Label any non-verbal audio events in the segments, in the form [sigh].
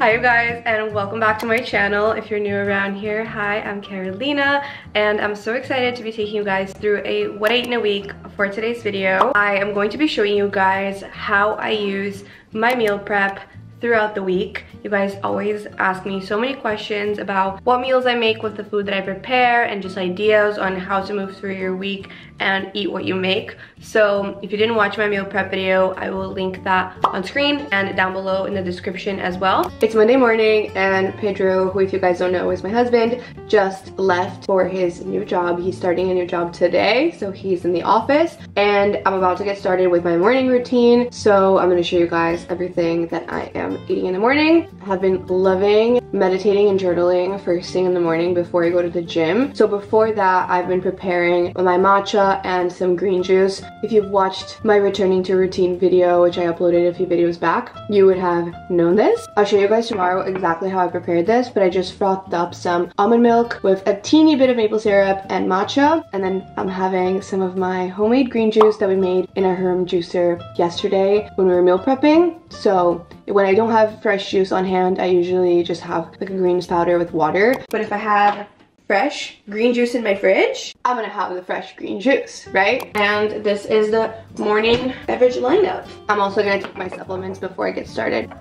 Hi you guys and welcome back to my channel. If you're new around here, hi, I'm Carolina and I'm so excited to be taking you guys through a what I eat in a week for today's video. I am going to be showing you guys how I use my meal prep throughout the week. You guys always ask me so many questions about what meals I make with the food that I prepare and just ideas on how to move through your week and eat what you make. So if you didn't watch my meal prep video, I will link that on screen and down below in the description as well. It's Monday morning and Pedro, who if you guys don't know is my husband, just left for his new job. He's starting a new job today, so he's in the office and I'm about to get started with my morning routine. So I'm gonna show you guys everything that I am eating in the morning. I have been loving meditating and journaling first thing in the morning before I go to the gym. So before that, I've been preparing my matcha and some green juice. If you've watched my returning to routine video, which I uploaded a few videos back, you would have known this. I'll show you guys tomorrow exactly how I prepared this, but I just frothed up some almond milk with a teeny bit of maple syrup and matcha. And then I'm having some of my homemade green juice that we made in our Hurom juicer yesterday when we were meal prepping. So when I don't have fresh juice on hand, I usually just have like a greens powder with water. But if I have fresh green juice in my fridge, I'm gonna have the fresh green juice, right? And this is the morning beverage lineup. I'm also gonna take my supplements before I get started.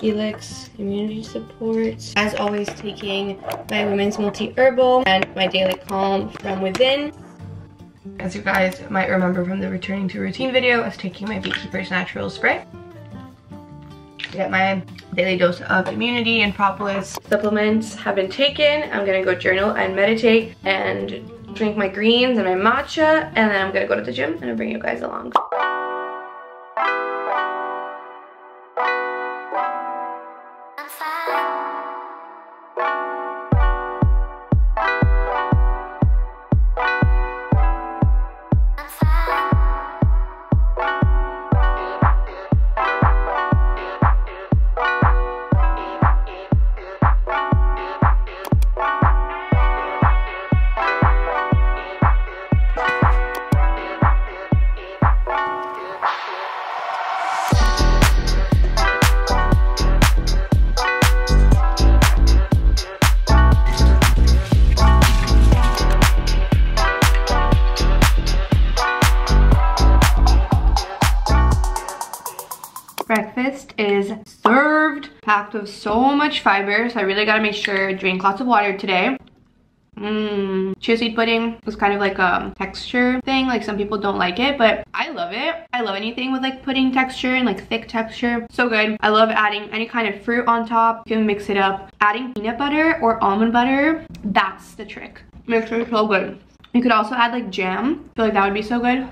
Helix Immunity Support. As always, taking my Women's Multi-Herbal and my Daily Calm from within. As you guys might remember from the Returning to Routine video, I was taking my Beekeeper's Natural Spray get my daily dose of immunity and propolis. Supplements have been taken. I'm gonna go journal and meditate and drink my greens and my matcha and then I'm gonna go to the gym and I'll bring you guys along. Packed with so much fiber. So I really gotta make sure I drink lots of water today. Mmm, chia pudding is kind of like a texture thing. Like some people don't like it, but I love it. I love anything with like pudding texture and like thick texture. So good. I love adding any kind of fruit on top. You can mix it up. Adding peanut butter or almond butter, that's the trick. Makes it so good. You could also add like jam. I feel like that would be so good.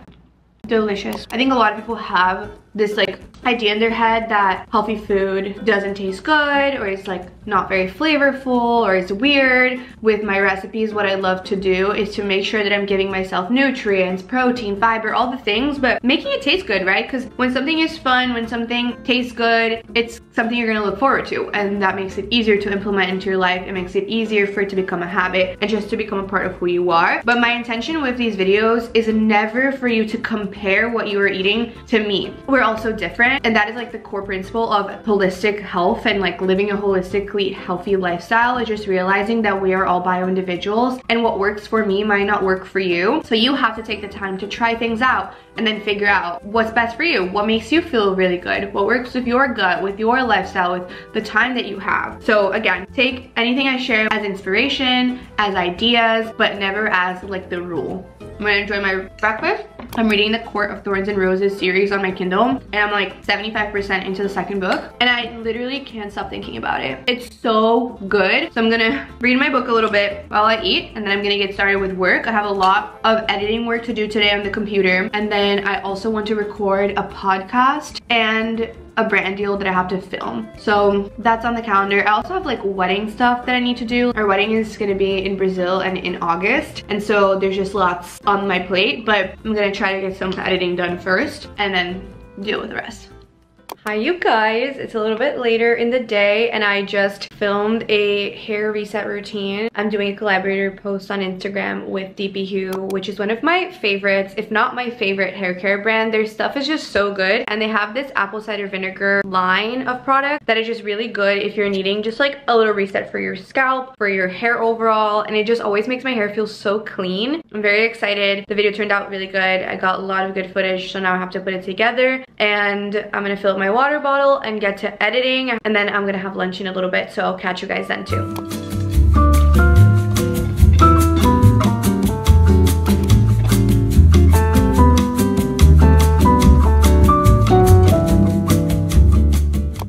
Delicious. I think a lot of people have this like idea in their head that healthy food doesn't taste good or it's like not very flavorful or it's weird. With my recipes, what I love to do is to make sure that I'm giving myself nutrients, protein, fiber, all the things, but making it taste good, right? Because when something is fun, when something tastes good, it's something you're gonna look forward to and that makes it easier to implement into your life. It makes it easier for it to become a habit and just to become a part of who you are. But my intention with these videos is never for you to compare what you are eating to me. We're also different and that is like the core principle of holistic health and like living a holistically healthy lifestyle is just realizing that we are all bio individuals and what works for me might not work for you. So you have to take the time to try things out and then figure out what's best for you, what makes you feel really good, what works with your gut, with your lifestyle, with the time that you have. So again, take anything I share as inspiration, as ideas, but never as like the rule. I'm gonna enjoy my breakfast. I'm reading the Court of Thorns and Roses series on my Kindle and I'm like 75% into the second book and I literally can't stop thinking about it. It's so good. So I'm gonna read my book a little bit while I eat and then I'm gonna get started with work. I have a lot of editing work to do today on the computer and then I also want to record a podcast and a brand deal that I have to film. So that's on the calendar. I also have like wedding stuff that I need to do. Our wedding is gonna be in Brazil and in August. And so there's just lots on my plate, but I'm gonna try to get some editing done first and then deal with the rest. Hi you guys, it's a little bit later in the day and I just filmed a hair reset routine. I'm doing a collaborator post on Instagram with dpHUE, which is one of my favorites, if not my favorite hair care brand. Their stuff is just so good and they have this apple cider vinegar line of products that is just really good if you're needing just like a little reset for your scalp, for your hair overall, and it just always makes my hair feel so clean. I'm very excited. The video turned out really good. I got a lot of good footage, so now I have to put it together and I'm gonna fill up my water bottle and get to editing and then I'm gonna have lunch in a little bit so I'll catch you guys then too.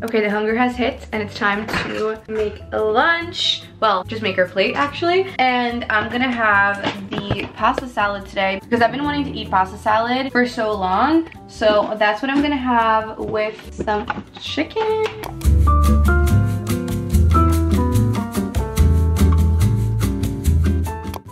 Okay, the hunger has hit and it's time to make lunch. Well, just make our plate actually. And I'm gonna have the pasta salad today because I've been wanting to eat pasta salad for so long. So that's what I'm gonna have with some chicken.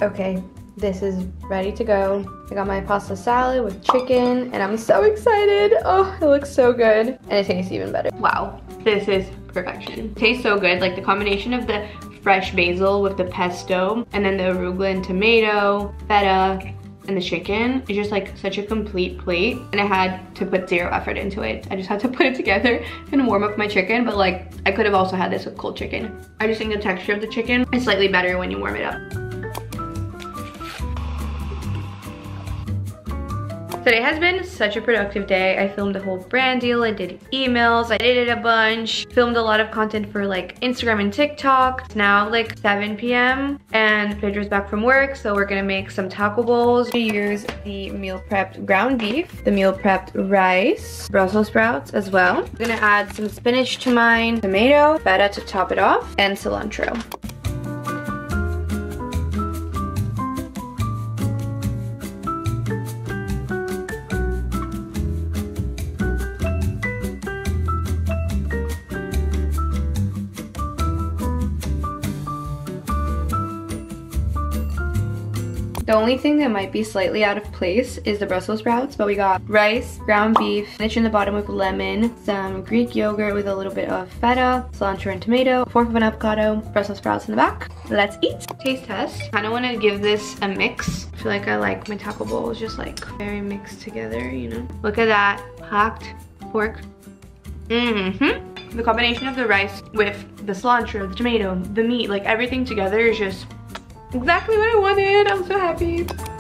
Okay, this is ready to go. I got my pasta salad with chicken and I'm so excited. Oh, it looks so good. And it tastes even better. Wow, this is perfection. Tastes so good. Like the combination of the fresh basil with the pesto and then the arugula and tomato, feta, and the chicken is just like such a complete plate and I had to put zero effort into it. I just had to [laughs] put it together and warm up my chicken but like I could have also had this with cold chicken. I just think the texture of the chicken is slightly better when you warm it up. Today has been such a productive day. I filmed a whole brand deal, I did emails, I edited a bunch, filmed a lot of content for like Instagram and TikTok. It's now like 7 p.m. and Pedro's back from work, so we're gonna make some taco bowls. We use the meal prepped ground beef, the meal prepped rice, Brussels sprouts as well. I'm gonna add some spinach to mine, tomato, feta to top it off, and cilantro. Only thing that might be slightly out of place is the Brussels sprouts, but we got rice, ground beef, spinach in the bottom with lemon, some Greek yogurt with a little bit of feta, cilantro and tomato, fourth of an avocado, Brussels sprouts in the back. Let's eat. Taste test. I kind of want to give this a mix. I feel like I like my taco bowls just like very mixed together, you know? Look at that, hacked pork. Mm-hmm. The combination of the rice with the cilantro, the tomato, the meat, like everything together is just exactly what I wanted. I'm so happy.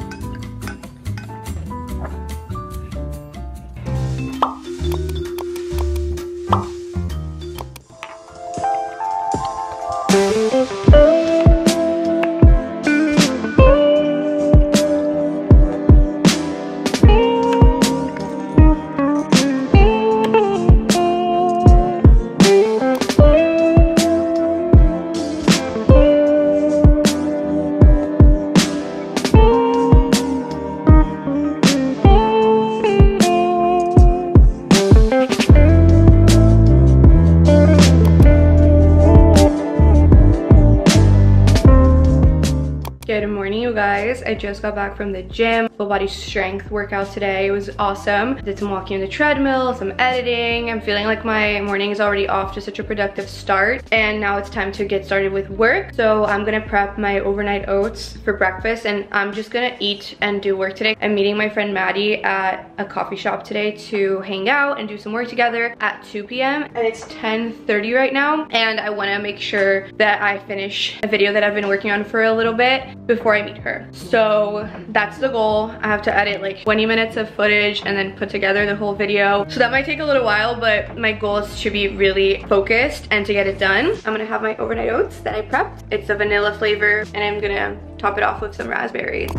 Just got back from the gym, full body strength workout today. It was awesome. Did some walking on the treadmill, some editing. I'm feeling like my morning is already off to such a productive start. And now it's time to get started with work. So I'm gonna prep my overnight oats for breakfast and I'm just gonna eat and do work today. I'm meeting my friend Maddie at a coffee shop today to hang out and do some work together at 2 p.m. And it's 10.30 right now. And I wanna make sure that I finish a video that I've been working on for a little bit before I meet her. So that's the goal. I have to edit like 20 minutes of footage and then put together the whole video. So that might take a little while, but my goal is to be really focused and to get it done. I'm gonna have my overnight oats that I prepped. It's a vanilla flavor and I'm gonna top it off with some raspberries.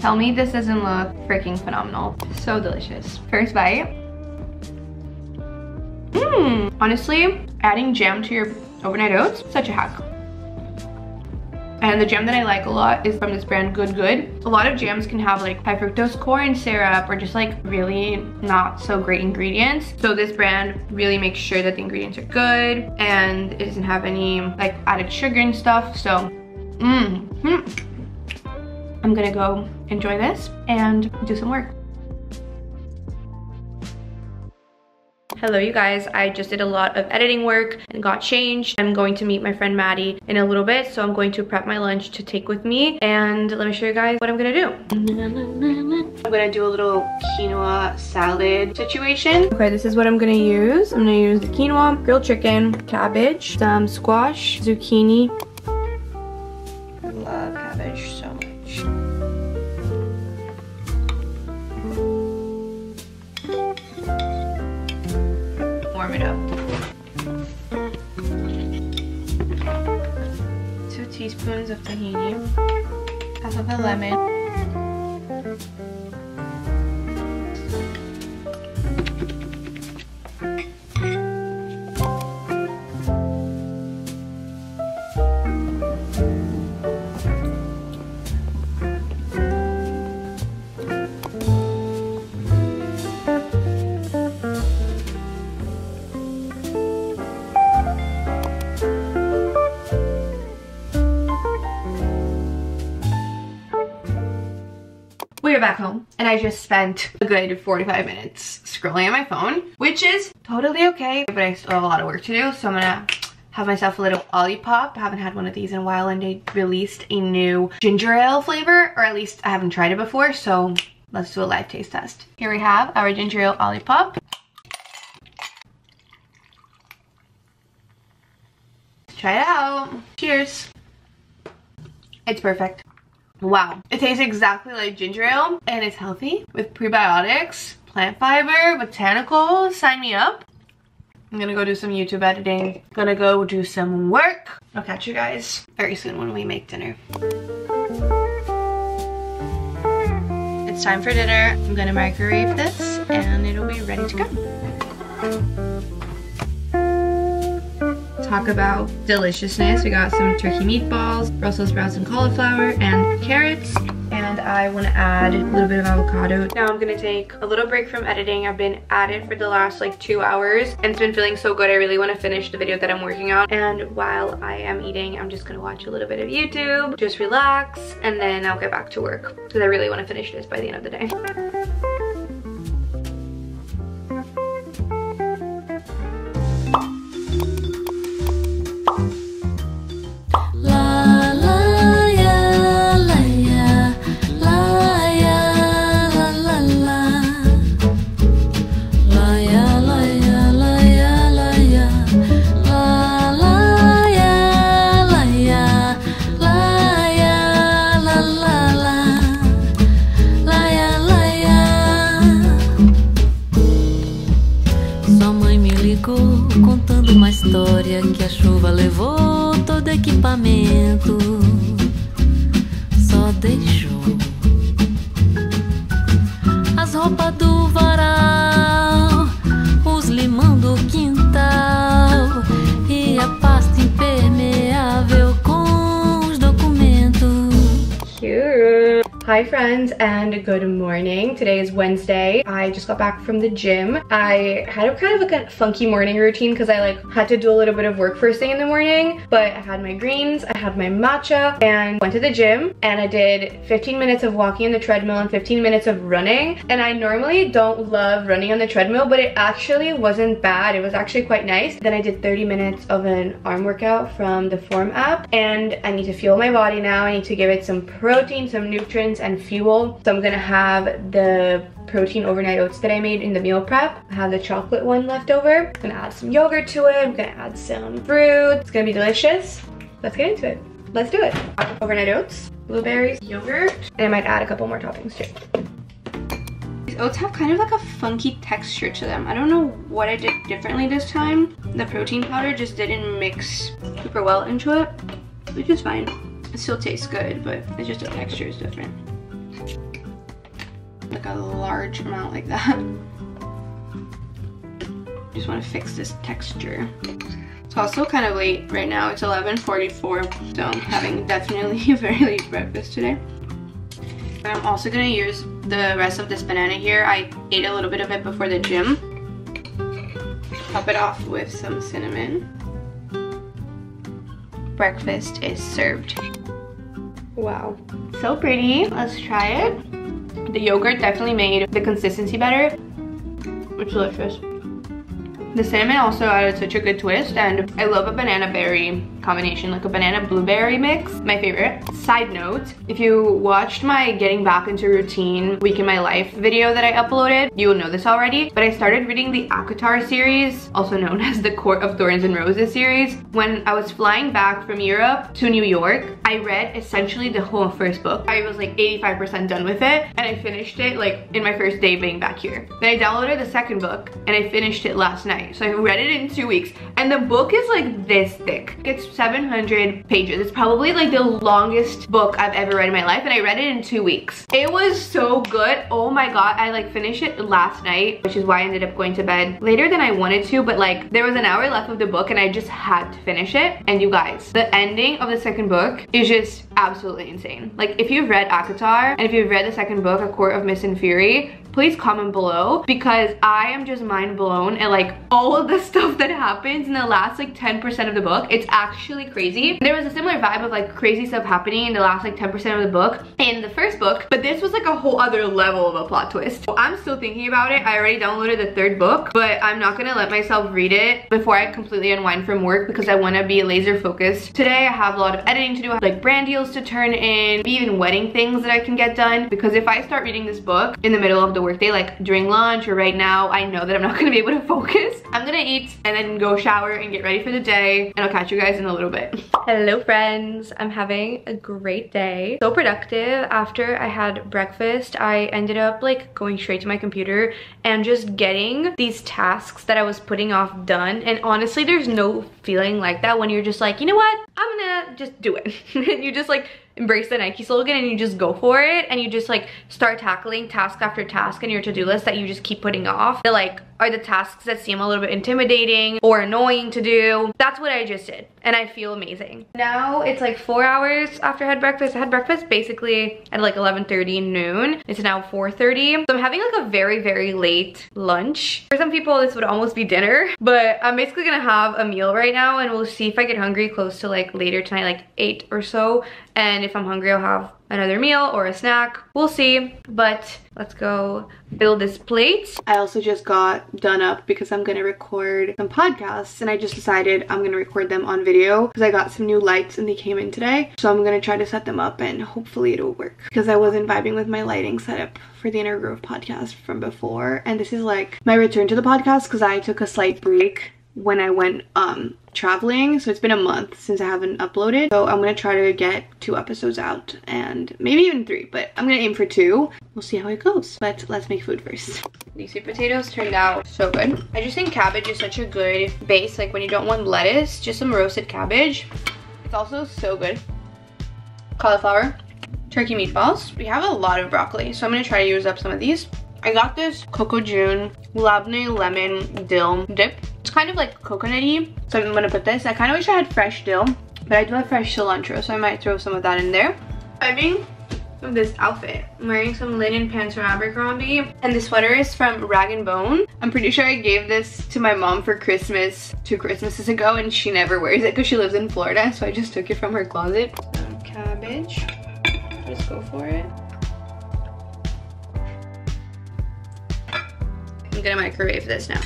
Tell me this doesn't look freaking phenomenal. So delicious. First bite. Mmm, honestly, adding jam to your overnight oats, such a hack. And the jam that I like a lot is from this brand Good Good. A lot of jams can have like high fructose corn syrup or just like really not so great ingredients. So this brand really makes sure that the ingredients are good and it doesn't have any like added sugar and stuff. So Mm -hmm. I'm gonna go enjoy this and do some work. Hello you guys, I just did a lot of editing work and got changed. I'm going to meet my friend Maddie in a little bit, so I'm going to prep my lunch to take with me and let me show you guys what I'm gonna do. I'm gonna do a little quinoa salad situation. Okay, this is what I'm gonna use. I'm gonna use the quinoa, grilled chicken, cabbage, some squash, zucchini. Teaspoons of tahini, half of a lemon, back home and I just spent a good 45 minutes scrolling on my phone, which is totally okay, but I still have a lot of work to do. So I'm gonna have myself a little Olipop. I haven't had one of these in a while and they released a new ginger ale flavor, or at least I haven't tried it before. So let's do a live taste test. Here we have our ginger ale Olipop. Try it out. Cheers. It's perfect. Wow. It tastes exactly like ginger ale and it's healthy with prebiotics, plant fiber, botanicals. Sign me up. I'm gonna go do some YouTube editing. Gonna go do some work. I'll catch you guys very soon when we make dinner. It's time for dinner. I'm gonna microwave this and it'll be ready to go talk about deliciousness. We got some turkey meatballs, Brussels sprouts and cauliflower, and carrots. And I want to add a little bit of avocado. Now I'm going to take a little break from editing. I've been at it for the last like two hours and it's been feeling so good. I really want to finish the video that I'm working on. And while I am eating, I'm just going to watch a little bit of YouTube, just relax, and then I'll get back to work because I really want to finish this by the end of the day. só deixou as roupas do varal, os limão do quintal e a pasta impermeável com os documentos. Cute. Hi friends and good morning. Today is Wednesday. I just got back from the gym. I had a kind of like a funky morning routine because I like had to do a little bit of work first thing in the morning, but I had my greens, I had my matcha and went to the gym and I did 15 minutes of walking on the treadmill and 15 minutes of running. And I normally don't love running on the treadmill, but it actually wasn't bad. It was actually quite nice. Then I did 30 minutes of an arm workout from the Form app and I need to fuel my body now. I need to give it some protein, some nutrients and fuel. So I'm gonna have the protein overnight oats that I made in the meal prep. I have the chocolate one left over. I'm gonna add some yogurt to it. I'm gonna add some fruit. It's gonna be delicious. Let's get into it. Let's do it. Overnight oats, blueberries, yogurt, and I might add a couple more toppings too. These oats have kind of like a funky texture to them. I don't know what I did differently this time. The protein powder just didn't mix super well into it, which is fine. It still tastes good, but it's just the texture is different like a large amount like that. Just want to fix this texture. It's also kind of late right now. It's 11.44, so I'm having definitely [laughs] a very late breakfast today. I'm also going to use the rest of this banana here. I ate a little bit of it before the gym. Top it off with some cinnamon. Breakfast is served. Wow. So pretty. Let's try it. The yogurt definitely made the consistency better. It's delicious. The cinnamon also added such a good twist and I love a banana berry combination, like a banana blueberry mix, my favorite. Side note, if you watched my getting back into routine week in my life video that I uploaded, you will know this already, but I started reading the ACOTAR series, also known [laughs] as the Court of Thorns and Roses series. When I was flying back from Europe to New York, I read essentially the whole first book. I was like 85% done with it and I finished it like in my first day being back here. Then I downloaded the second book and I finished it last night. So I read it in two weeks. And the book is like this thick. It's 700 pages. It's probably like the longest book I've ever read in my life. And I read it in two weeks. It was so good. Oh my God. I like finished it last night, which is why I ended up going to bed later than I wanted to. But like there was an hour left of the book and I just had to finish it. And you guys, the ending of the second book is just absolutely insane. Like if you've read ACOTAR and if you've read the second book, A Court of Mist and Fury, please comment below because I am just mind blown at like all of the [laughs] stuff that happens in the last like 10% of the book. It's actually crazy. There was a similar vibe of like crazy stuff happening in the last like 10% of the book in the first book, but this was like a whole other level of a plot twist. I'm still thinking about it. I already downloaded the third book, but I'm not gonna let myself read it before I completely unwind from work because I wanna be laser focused. Today I have a lot of editing to do, like brand deals to turn in, even wedding things that I can get done because if I start reading this book in the middle of the workday, like during lunch or right now, I know that I'm not [laughs] gonna be able to focus. I'm gonna eat and then go shower and get ready for the day and I'll catch you guys in a little bit. [laughs] Hello friends, I'm having a great day. So productive. After I had breakfast, I ended up like going straight to my computer and just getting these tasks that I was putting off done. And honestly, there's no feeling like that when you're just like, you know what? I'm gonna just do it. And [laughs] you just like embrace the Nike slogan and you just go for it and you just like start tackling task after task in your to-do list that you just keep putting off. The like are the tasks that seem a little bit intimidating or annoying to do. That's what I just did and I feel amazing. Now it's like four hours after I had breakfast. I had breakfast basically at like 11.30 noon. It's now 4.30. So I'm having like a very, very late lunch. For some people, this would almost be dinner, but I'm basically gonna have a meal right now and we'll see if I get hungry close to like later tonight, like eight or so. And if I'm hungry, I'll have another meal or a snack. We'll see, but let's go build this plate. I also just got done up because I'm gonna record some podcasts and I just decided I'm gonna record them on video because I got some new lights and they came in today. So I'm gonna try to set them up and hopefully it'll work because I wasn't vibing with my lighting setup for the Inner Growth podcast from before. And this is like my return to the podcast because I took a slight break when I went um traveling. So it's been a month since I haven't uploaded. So I'm gonna try to get two episodes out and maybe even three but I'm gonna aim for two. We'll see how it goes. But let's make food first. These sweet potatoes turned out so good. I just think cabbage is such a good base like when you don't want lettuce just some roasted cabbage. It's also so good. Cauliflower turkey meatballs. We have a lot of broccoli so I'm gonna try to use up some of these I got this Cocojune Labneh Lemon Dill Dip it's kind of like coconutty, so I'm gonna put this. I kind of wish I had fresh dill, but I do have fresh cilantro, so I might throw some of that in there. I mean, of this outfit. I'm wearing some linen pants from Abercrombie and the sweater is from Rag & Bone. I'm pretty sure I gave this to my mom for Christmas two Christmases ago and she never wears it because she lives in Florida so I just took it from her closet. Cabbage, just go for it. I'm gonna microwave this now.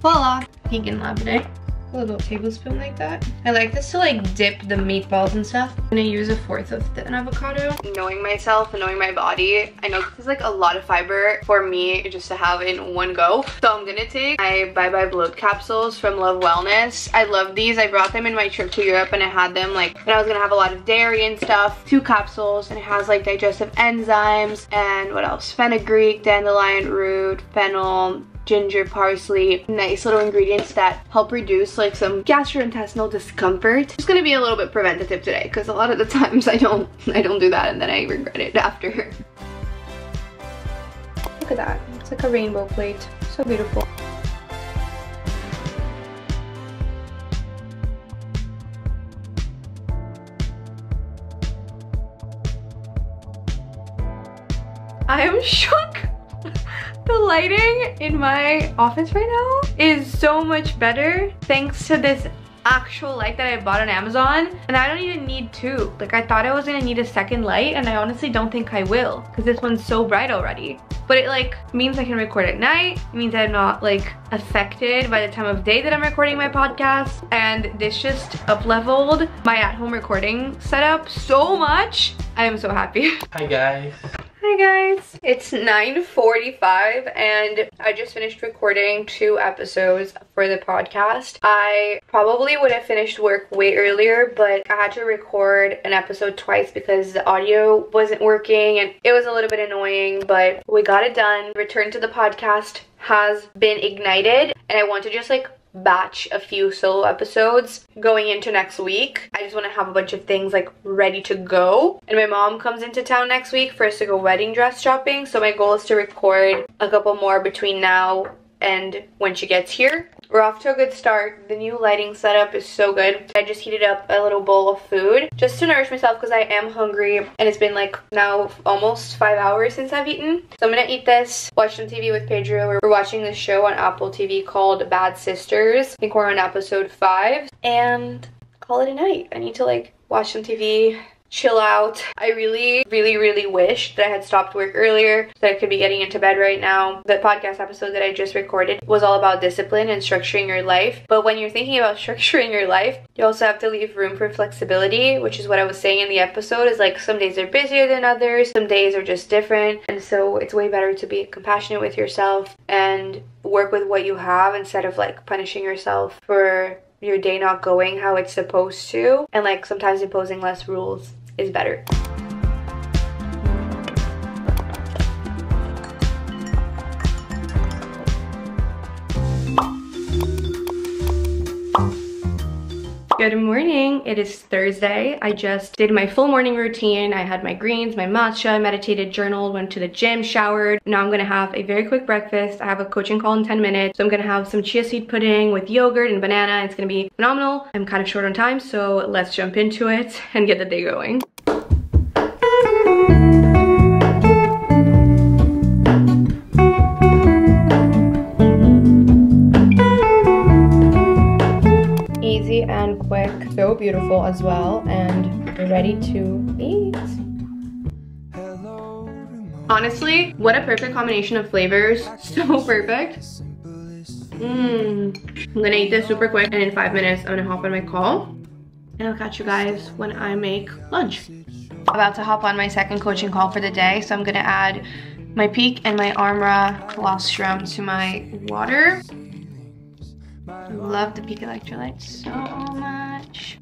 Voila! pink and lemonade a little tablespoon like that. I like this to like dip the meatballs and stuff. I'm gonna use a fourth of an avocado. Knowing myself and knowing my body, I know this is like a lot of fiber for me just to have in one go. So I'm gonna take my Bye Bye Bloat capsules from Love Wellness. I love these. I brought them in my trip to Europe and I had them like when I was gonna have a lot of dairy and stuff. Two capsules and it has like digestive enzymes and what else? Fenugreek, dandelion root, fennel, ginger, parsley, nice little ingredients that help reduce like some gastrointestinal discomfort. It's gonna be a little bit preventative today because a lot of the [laughs] times I don't I don't do that and then I regret it after. [laughs] Look at that. It's like a rainbow plate. So beautiful. I am [laughs] shook the lighting in my office right now is so much better thanks to this actual light that I bought on Amazon and I don't even need two. Like I thought I was gonna need a second light and I honestly don't think I will because this one's so bright already. But it like means I can record at night. It means I'm not like affected by the time of day that I'm recording my podcast. And this just up leveled my at home recording setup so much. I am so happy. Hi guys. Hi guys. It's 9.45 and I just finished recording two episodes for the podcast. I probably would have finished work way earlier, but I had to record an episode twice because the audio wasn't working and it was a little bit annoying, but we got it done. Return to the podcast has been ignited and I want to just like batch a few solo episodes going into next week. I just want to have a bunch of things like ready to go. And my mom comes into town next week for us to go wedding dress shopping. So my goal is to record a couple more between now and when she gets here. We're off to a good start. The new lighting setup is so good. I just heated up a little bowl of food just to nourish myself because I am hungry and it's been like now almost five hours since I've eaten. So I'm gonna eat this, watch some TV with Pedro. We're watching this show on Apple TV called Bad Sisters. I think we're on episode five and call it a night. I need to like watch some TV, chill out. I really, really, really wish that I had stopped work earlier so I could be getting into bed right now. The podcast episode that I just recorded was all about discipline and structuring your life. But when you're thinking about [laughs] structuring your life, you also have to leave room for flexibility, which is what I was saying in the episode is like some days are busier than others, some days are just different. And so it's way better to be compassionate with yourself and work with what you have instead of like punishing yourself for your day not going how it's supposed to and like sometimes imposing less rules is better. Good morning. It is Thursday. I just did my full morning routine. I had my greens, my matcha, meditated, journaled, went to the gym, showered. Now I'm gonna have a very quick breakfast. I have a coaching call in 10 minutes. So I'm gonna have some chia seed pudding with yogurt and banana. It's gonna be phenomenal. I'm kind of short on time, so let's jump into it [laughs] and get the day going. Quick, so beautiful as well, and ready to eat. Honestly, what a perfect combination of flavors. [laughs] So perfect. Mmm. I'm gonna eat this super quick and in five minutes I'm gonna hop on my call and I'll catch you guys when I make lunch. About to hop on my second coaching call for the day, so I'm gonna add my Peak and my Armra colostrum to my water. Love the Peak electrolytes so much.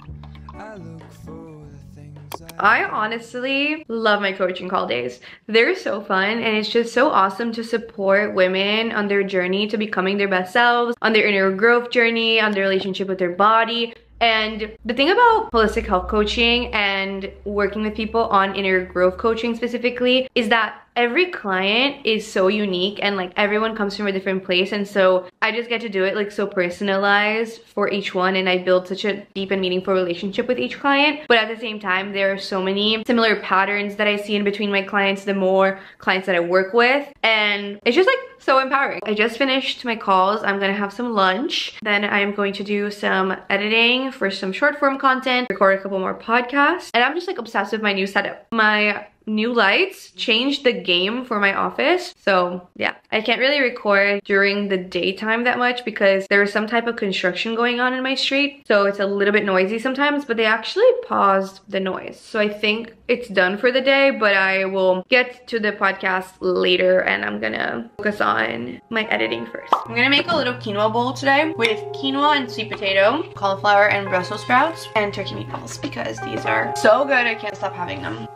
I honestly love my coaching call days. They're so fun and it's just so awesome to support women on their journey to becoming their best selves, on their inner growth journey, on their relationship with their body, and the thing about holistic health coaching and working with people on inner growth coaching specifically is that every client is so unique and like everyone comes from a different place and so I just get to do it like so personalized for each one and I build such a deep and meaningful relationship with each client but at the same time there are so many similar patterns that I see in between my clients the more clients that I work with and it's just like so empowering. I just finished my calls. I'm gonna have some lunch. Then I'm going to do some editing for some short form content, record a couple more podcasts. And I'm just like obsessed with my new setup. My new lights changed the game for my office. So yeah, I can't really record during the daytime that much because there is some type of construction going on in my street. So it's a little bit noisy sometimes, but they actually paused the noise. So I think it's done for the day, but I will get to the podcast later and I'm gonna focus on my editing first. I'm gonna make a little quinoa bowl today with quinoa and sweet potato, cauliflower and Brussels sprouts, and turkey meatballs because these are so good I can't stop having them.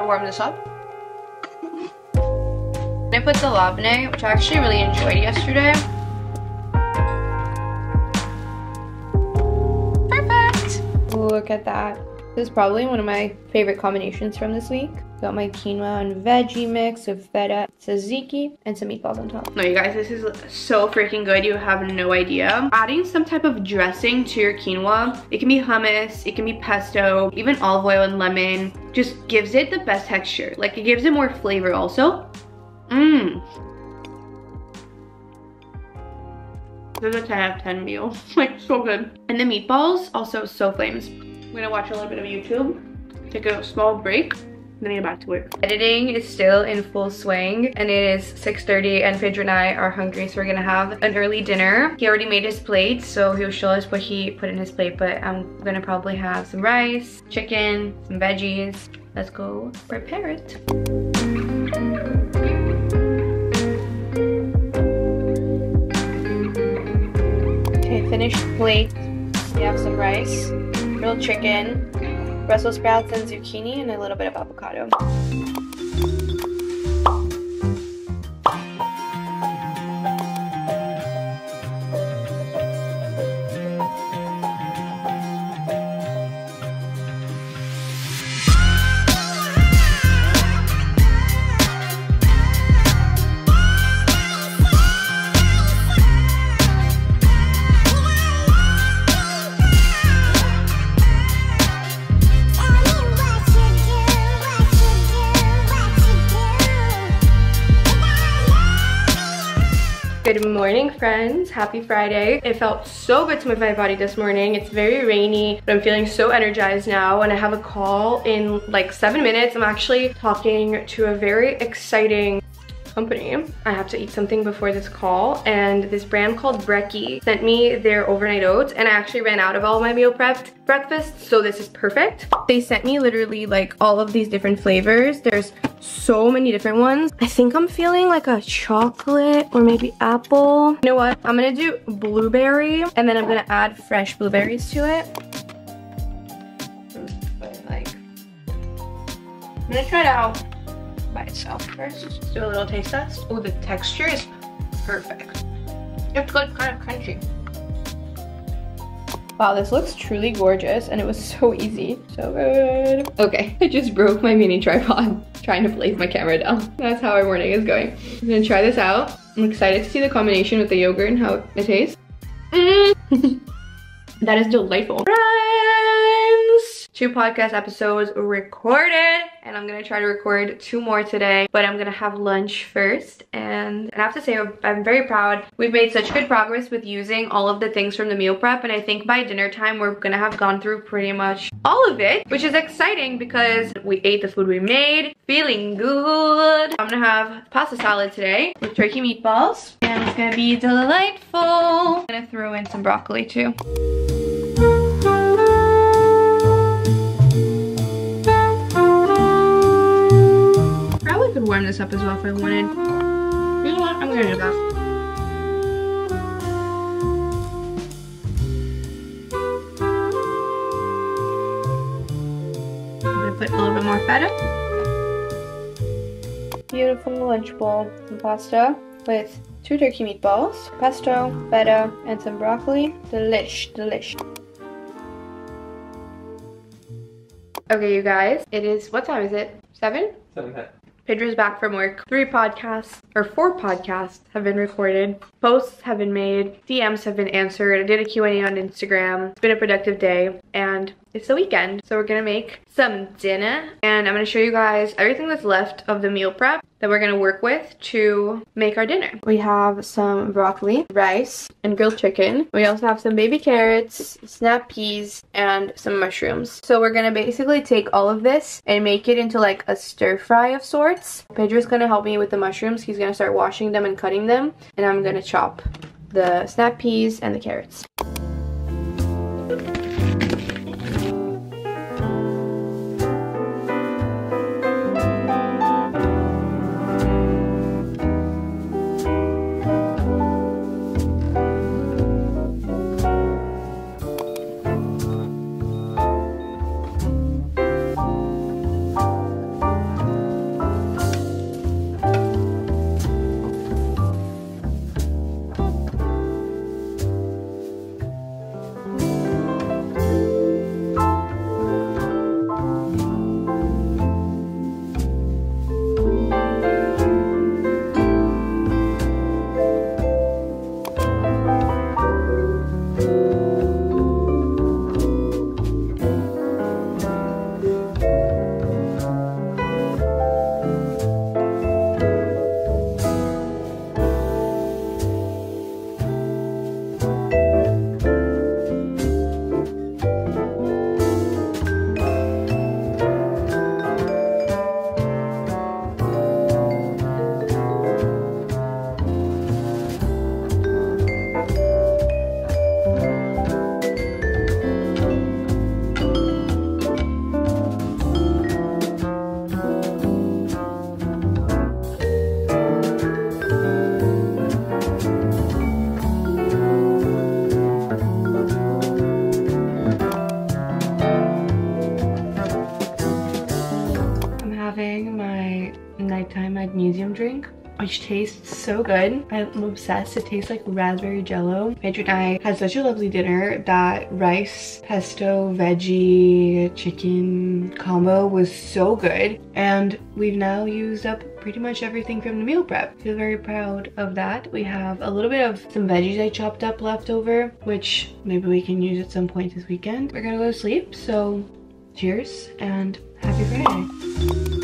Warm this up. I put the labneh, which I actually really enjoyed yesterday. Perfect! Look at that. This is probably one of my favorite combinations from this week. Got my quinoa and veggie mix of feta, tzatziki, and some meatballs on top. No, you guys, this is so freaking good. You have no idea. Adding some type of dressing to your quinoa. It can be hummus, it can be pesto, even olive oil and lemon. Just gives it the best texture. Like, it gives it more flavor also. Mmm. This is a 10 out of 10 meal. [laughs] like so good. And the meatballs, also so flames. I'm gonna watch a little bit of YouTube, take a small break, then I get back to work. Editing is still in full swing and it is 6.30 and Pedro and I are hungry so we're gonna have an early dinner. He already made his plate so he'll show us what he put in his plate but I'm gonna probably have some rice, chicken, some veggies. Let's go prepare it. Okay, finished plate. We have some rice, grilled chicken, Brussels sprouts and zucchini and a little bit of avocado. Morning friends, happy Friday. It felt so good to move my body this morning. It's very rainy, but I'm feeling so energized now and I have a call in like seven minutes. I'm actually talking to a very exciting company. I have to eat something before this call and this brand called Brekkie sent me their overnight oats and I actually ran out of all my meal prepped breakfast so this is perfect. They sent me literally like all of these different flavors. There's so many different ones. I think I'm feeling like a chocolate or maybe apple. You know what? I'm gonna do blueberry and then I'm gonna add fresh blueberries to it. I'm gonna try it out by itself first. Just do a little taste test. Oh, the texture is perfect. It's good, kind of crunchy. Wow, this looks truly gorgeous and it was [laughs] so easy. So good. Okay, [laughs] I just broke my mini tripod [laughs] trying to place my camera down. That's how our morning is going. I'm gonna try this out. I'm excited to see the combination with the yogurt and how it tastes. Mm. that is delightful. Friends! Two podcast episodes recorded and I'm gonna try to record two more today but I'm gonna have lunch first and I have to say I'm very proud. We've made such good progress with using all of the things from the meal prep and I think by dinner time we're gonna have gone through pretty much all of it which is exciting because we ate the food we made feeling good. I'm gonna have pasta salad today with turkey meatballs and it's gonna be delightful. I'm gonna throw in some broccoli too could warm this up as well if I wanted. You know what? I'm gonna do that. I'm gonna put a little bit more feta. Beautiful lunch bowl of pasta with two turkey meatballs, pesto, feta, and some broccoli. Delish, delish. Okay, you guys, it is, what time is it? Seven? Seven. Pedro's back from work. Three podcasts, or four podcasts have been recorded. Posts have been made. DMs have been answered. I did a Q&A on Instagram. It's been a productive day. And it's the weekend. So we're gonna make some dinner. And I'm gonna show you guys everything that's left of the meal prep that we're gonna work with to make our dinner. We have some broccoli, rice, and grilled chicken. We also have some baby carrots, snap peas, and some mushrooms. So we're gonna basically take all of this and make it into like a stir fry of sorts. Pedro's gonna help me with the mushrooms. He's gonna start washing them and cutting them. And I'm gonna chop the snap peas and the carrots. Good. I'm obsessed. It tastes like raspberry jello. Pedro and I had such a lovely dinner. That rice, pesto, veggie, chicken combo was so good. And we've now used up pretty much everything from the meal prep. Feel very proud of that. We have a little bit of some veggies I chopped up left over, which maybe we can use at some point this weekend. We're gonna go to sleep, so cheers and happy Friday.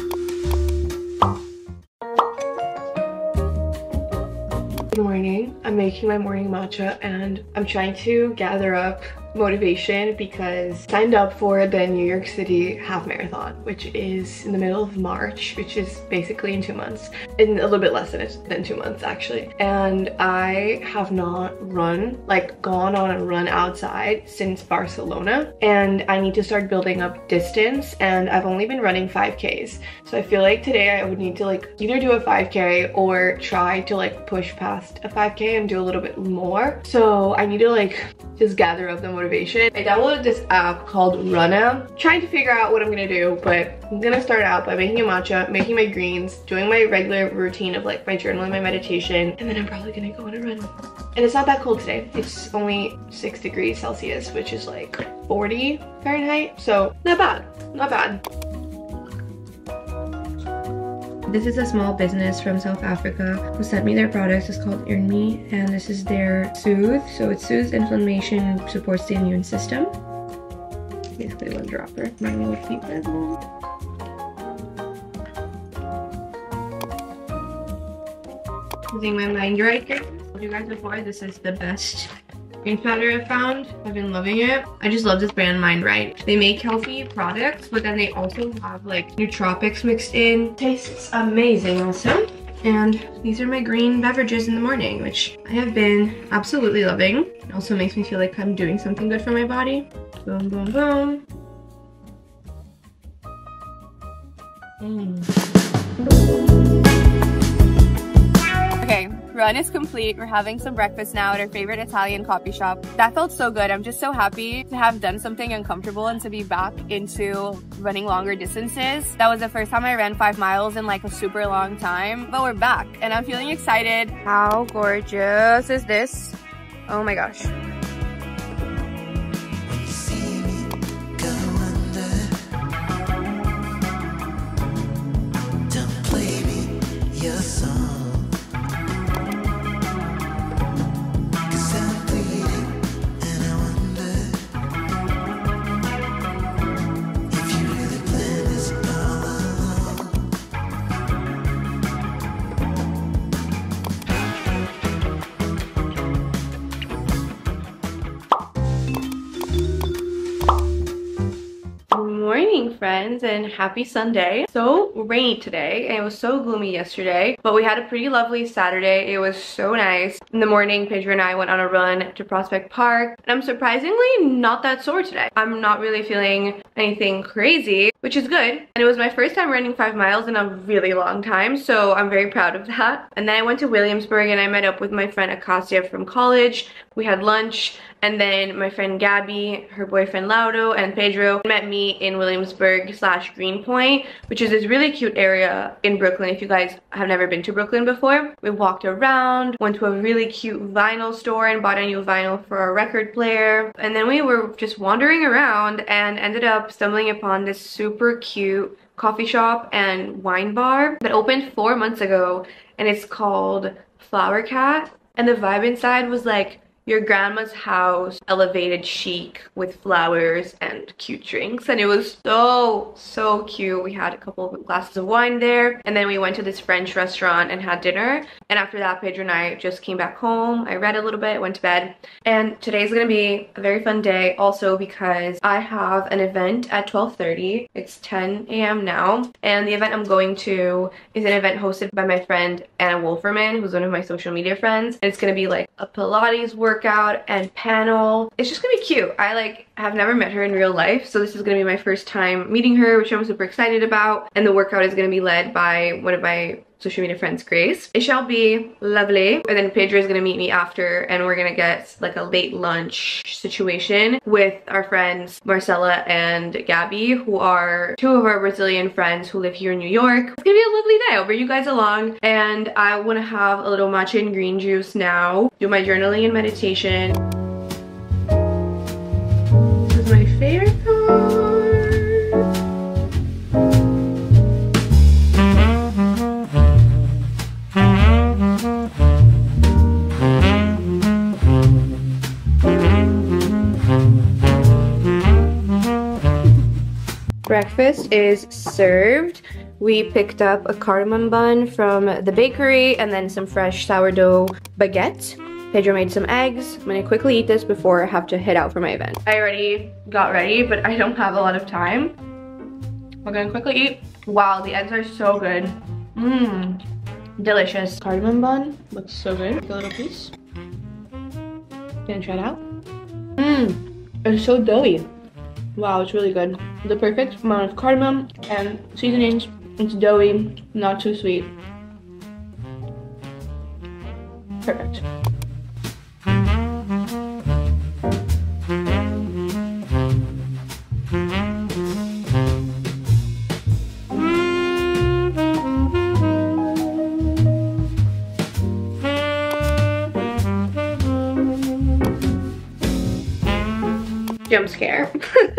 Morning. I'm making my morning matcha and I'm trying to gather up motivation because I signed up for the New York City half marathon, which is in the middle of March, which is basically in two months, in a little bit less than, than two months actually. And I have not run, like gone on a run outside since Barcelona. And I need to start building up distance and I've only been running 5Ks. So I feel like today I would need to like either do a 5K or try to like push past a 5K and do a little bit more. So I need to like just gather up the motivation. I downloaded this app called Runna, trying to figure out what I'm gonna do, but I'm gonna start out by making a matcha, making my greens, doing my regular routine of like my journaling, and my meditation, and then I'm probably gonna go on a run. And it's not that cold today. It's only six degrees Celsius, which is like 40 Fahrenheit. So not bad, not bad. This is a small business from South Africa who sent me their products. It's called Earn Me and this is their Soothe. So it soothes inflammation, supports the immune system. Basically one dropper. My little feet Using my mind right here. I told you guys before, this is the best green powder I found. I've been loving it. I just love this brand Mind Right. They make healthy products, but then they also have like nootropics mixed in. Tastes amazing also. And these are my green beverages in the morning, which I have been absolutely loving. It also makes me feel like I'm doing something good for my body. Boom, boom, boom. Mmm. Run is complete. We're having some breakfast now at our favorite Italian coffee shop. That felt so good. I'm just so happy to have done something uncomfortable and to be back into running longer distances. That was the first time I ran five miles in like a super long time, but we're back and I'm feeling excited. How gorgeous is this? Oh my gosh. Friends and happy Sunday. So rainy today and it was so gloomy yesterday but we had a pretty lovely Saturday. It was so nice. In the morning Pedro and I went on a run to Prospect Park and I'm surprisingly not that sore today. I'm not really feeling anything crazy which is good and it was my first time running five miles in a really long time so I'm very proud of that. And then I went to Williamsburg and I met up with my friend Acacia from college. We had lunch and then my friend Gabby, her boyfriend Lauro, and Pedro met me in Williamsburg slash Greenpoint, which is this really cute area in Brooklyn if you guys have never been to Brooklyn before. We walked around, went to a really cute vinyl store and bought a new vinyl for our record player. And then we were just wandering around and ended up stumbling upon this super cute coffee shop and wine bar that opened four months ago and it's called Flower Cat. And the vibe inside was like your grandma's house, elevated chic with flowers and cute drinks. And it was so, so cute. We had a couple of glasses of wine there. And then we went to this French restaurant and had dinner. And after that, Pedro and I just came back home. I read a little bit, went to bed. And today's gonna be a very fun day also because I have an event at 12.30. It's 10 a.m. now. And the event I'm going to is an event hosted by my friend Anna Wolferman, who's one of my social media friends. And it's gonna be like a Pilates work workout and panel. It's just gonna be cute. I like have never met her in real life, so this is gonna be my first time meeting her, which I'm super excited about. And the workout is gonna be led by one of my social media friends Grace. It shall be lovely. And then Pedro is gonna meet me after and we're gonna get like a late lunch situation with our friends Marcella and Gabby who are two of our Brazilian friends who live here in New York. It's gonna be a lovely day. I'll bring you guys along and I wanna have a little matcha and green juice now, do my journaling and meditation. This is my favorite breakfast is served. We picked up a cardamom bun from the bakery and then some fresh sourdough baguette. Pedro made some eggs. I'm gonna quickly eat this before I have to head out for my event. I already got ready, but I don't have a lot of time. We're gonna quickly eat. Wow, the eggs are so good. Mmm, delicious. Cardamom bun looks so good. Take a little piece. Gonna try it out. Mmm, it's so doughy. Wow, it's really good. The perfect amount of cardamom and seasonings. It's doughy, not too sweet. Perfect. Scare. [laughs]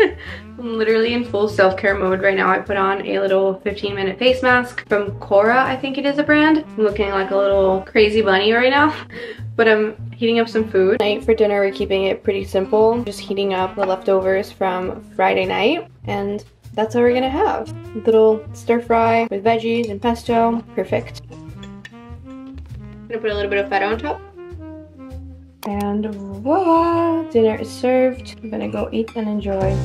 I'm literally in full self-care mode right now. I put on a little 15 minute face mask from Cora, I think it is a brand. I'm looking like a little crazy bunny right now, [laughs] but I'm heating up some food. Night for dinner, we're keeping it pretty simple. Just heating up the leftovers from Friday night and that's what we're gonna have. Little stir fry with veggies and pesto, perfect. I'm gonna put a little bit of feta on top. And voila, dinner is served. I'm gonna go eat and enjoy.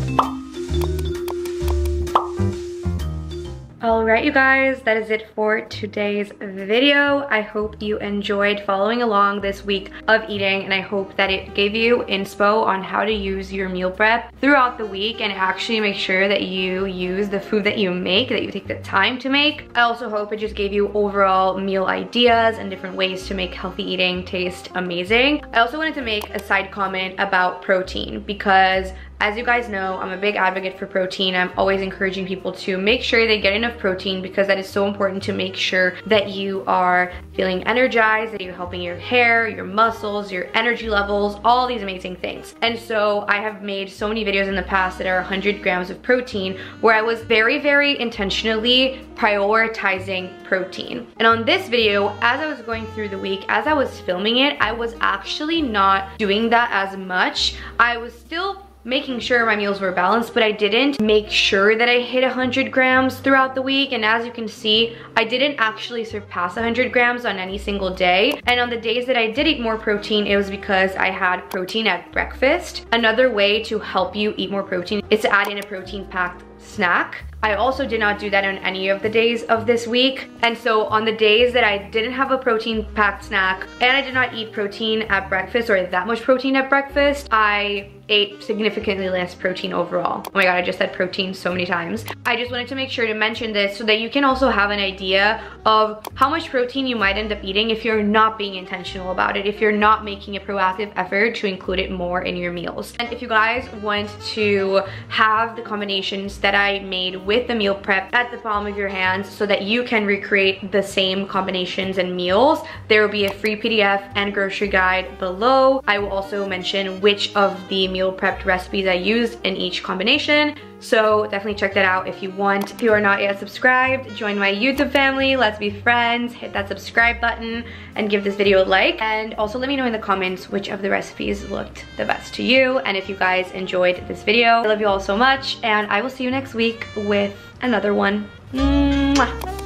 Alright you guys, that is it for today's video. I hope you enjoyed following along this week of eating and I hope that it gave you inspo on how to use your meal prep throughout the week and actually make sure that you use the food that you make, that you take the time to make. I also hope it just gave you overall meal ideas and different ways to make healthy eating taste amazing. I also wanted to make a side comment about protein because as you guys know, I'm a big advocate for protein. I'm always encouraging people to make sure they get enough protein because that is so important to make sure that you are feeling energized, that you're helping your hair, your muscles, your energy levels, all these amazing things. And so I have made so many videos in the past that are 100 grams of protein where I was very, very intentionally prioritizing protein. And on this video, as I was going through the week, as I was filming it, I was actually not doing that as much. I was still making sure my meals were balanced, but I didn't make sure that I hit 100 grams throughout the week. And as you can see, I didn't actually surpass 100 grams on any single day. And on the days that I did eat more protein, it was because I had protein at breakfast. Another way to help you eat more protein is to add in a protein packed snack. I also did not do that on any of the days of this week. And so on the days that I didn't have a protein packed snack and I did not eat protein at breakfast or that much protein at breakfast, I ate significantly less protein overall. Oh my god, I just said protein so many times. I just wanted to make sure to mention this so that you can also have an idea of how much protein you might end up eating if you're not being intentional about it, if you're not making a proactive effort to include it more in your meals. And if you guys want to have the combinations that I made with the meal prep at the palm of your hands so that you can recreate the same combinations and meals, there will be a free PDF and grocery guide below. I will also mention which of the meal prepped recipes I used in each combination. So definitely check that out if you want. If you are not yet subscribed, join my YouTube family. Let's be friends. Hit that subscribe button and give this video a like. And also let me know in the comments which of the recipes looked the best to you. And if you guys enjoyed this video, I love you all so much. And I will see you next week with another one. Mwah.